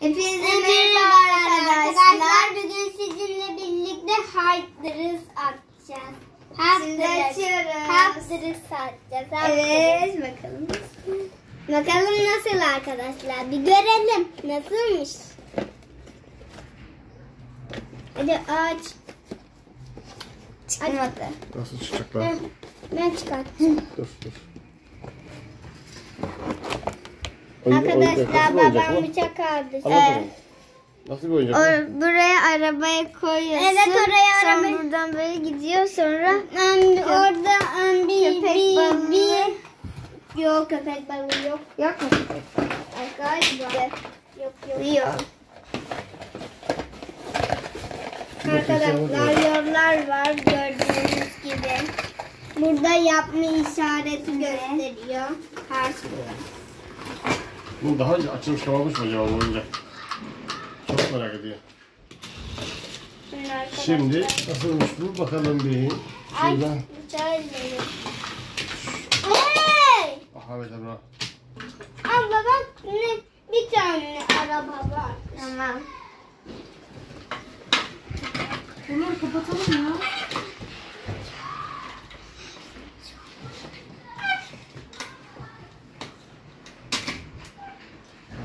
Hepinize merhaba arkadaşlar. Bugün sizinle birlikte Hardress atacağız. Şimdi açıyoruz. Hardress atacağız. Evet bakalım. Bakalım nasıl arkadaşlar. Bir görelim. Nasılmış? Hadi aç. Çıkmadı. Nasıl çıkacaklar? Ben çıkarttım. Dur dur. Arkadaşlar babam bıçak aldı. Nasıl bir oyuncak? Or- buraya arabayı koyuyorsun. Evet oraya Sonra arabayı. buradan böyle gidiyor sonra orada um, bir, Köpek bir, balığı. bir- Yok köpek balığı yok. yok mu? Arkadaşlar. Yok yok. Yok. Arkadaşlar yollar var gördüğünüz gibi. Burada yapma işareti gösteriyor. Karşılıyor. Bu daha önce açılmış kapamış mı acaba bu oyuncak? Çok merak ediyorum. Şimdi nasılmış bu bakalım bir. Ay Şuradan. Hey! Aha evet Emrah. Abla bak ne bir tane araba var. Tamam. Bunları kapatalım ya.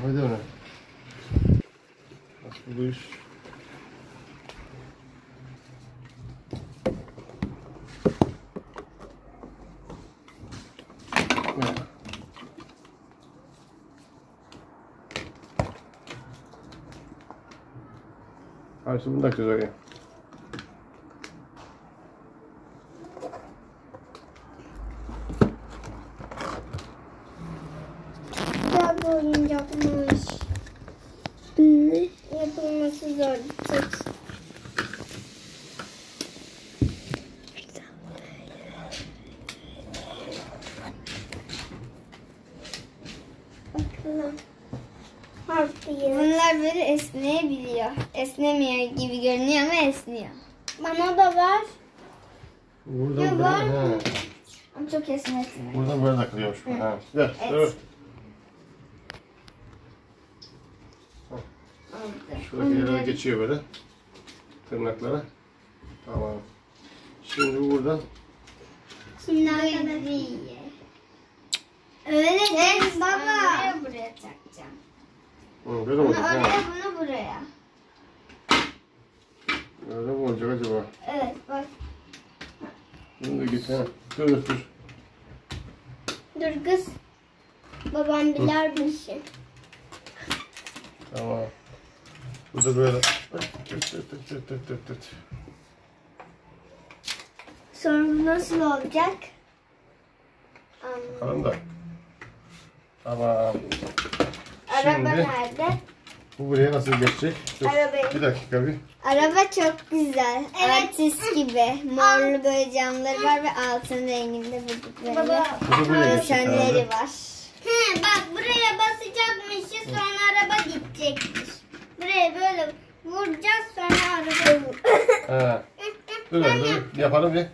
Hadi öyle. Nasıl bu iş? Evet. Hadi şimdi bunu takacağız oraya. Güzel bir oyuncakmış. Yapılması zor. Harfıyız. Bunlar böyle esneyebiliyor. Esnemiyor gibi görünüyor ama esniyor. Bana da var. Buradan Ya var he. Ama çok esnetmiyor. Buradan böyle takılıyormuş bu. Ha. Gel, Evet. dur. Oldu. Şuradaki yerlere geçiyor böyle. Tırnaklara. Tamam. Şimdi buradan Şimdi arkadaşlar. Öyle değil baba. Oraya buraya takacağım. Hı, böyle mi Bunu olacak? oraya bunu buraya. Öyle mi olacak acaba? Evet bak. Bunu da git ha. Dur dur dur. Kız. Babam bilir bir şey. Tamam. Bu da böyle. Sonra bu nasıl olacak? Bakalım da. Tamam. Araba Şimdi nerede? bu buraya nasıl geçecek? Dur. Arabayı- Bir dakika bir. Araba çok güzel. Evet. Artist gibi. Morlu böyle camları var ve altın renginde böyle Baba. Bu geçecek desenleri herhalde. var. He bak buraya basacakmışız sonra araba gidecekmiş. Buraya böyle vuracağız sonra araba vur. Ha. Dur dur dur. Yapalım bir.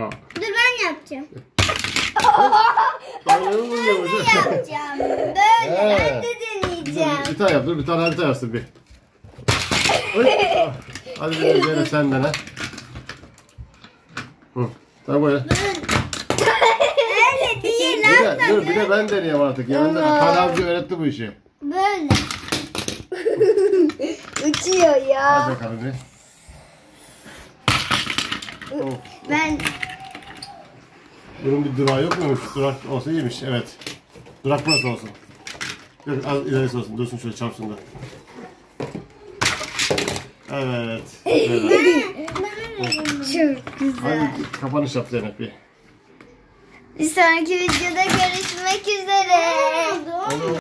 Aa. Dur ben yapacağım. Böyle mi oluyor? yapacağım. Böyle He. ben de deneyeceğim. Bir tane yap, dur bir tane harita yapsın bir. Oy. Ah. Hadi bir de sen dene. Hı. Tamam böyle. Dur bir de ben deneyeyim artık. Yanında Hakan abi öğretti bu işi. Böyle. Uçuyor ya. Hadi bakalım bir. Of. Ben Bunun bir durağı yok muymuş? Durak olsa iyiymiş. Evet. Durak burası olsun. Yok az ilerisi olsun. Dursun şöyle çarpsın da. Evet. Böyle. çok güzel. Hadi kapanış yap Zeynep bir. Bir sonraki videoda görüşmek üzere. oldu?